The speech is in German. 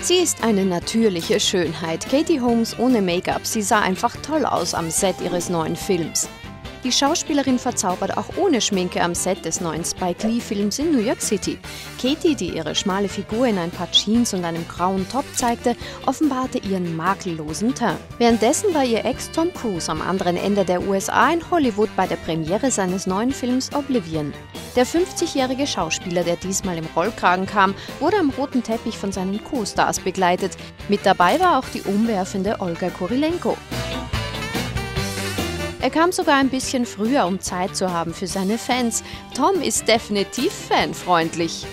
Sie ist eine natürliche Schönheit. Katie Holmes ohne Make-up. Sie sah einfach toll aus am Set ihres neuen Films. Die Schauspielerin verzaubert auch ohne Schminke am Set des neuen Spike Lee-Films in New York City. Katie, die ihre schmale Figur in ein paar Jeans und einem grauen Top zeigte, offenbarte ihren makellosen Teint. Währenddessen war ihr Ex Tom Cruise am anderen Ende der USA in Hollywood bei der Premiere seines neuen Films Oblivion. Der 50-jährige Schauspieler, der diesmal im Rollkragen kam, wurde am roten Teppich von seinen Co-Stars begleitet. Mit dabei war auch die umwerfende Olga Kurilenko. Er kam sogar ein bisschen früher, um Zeit zu haben für seine Fans. Tom ist definitiv fanfreundlich.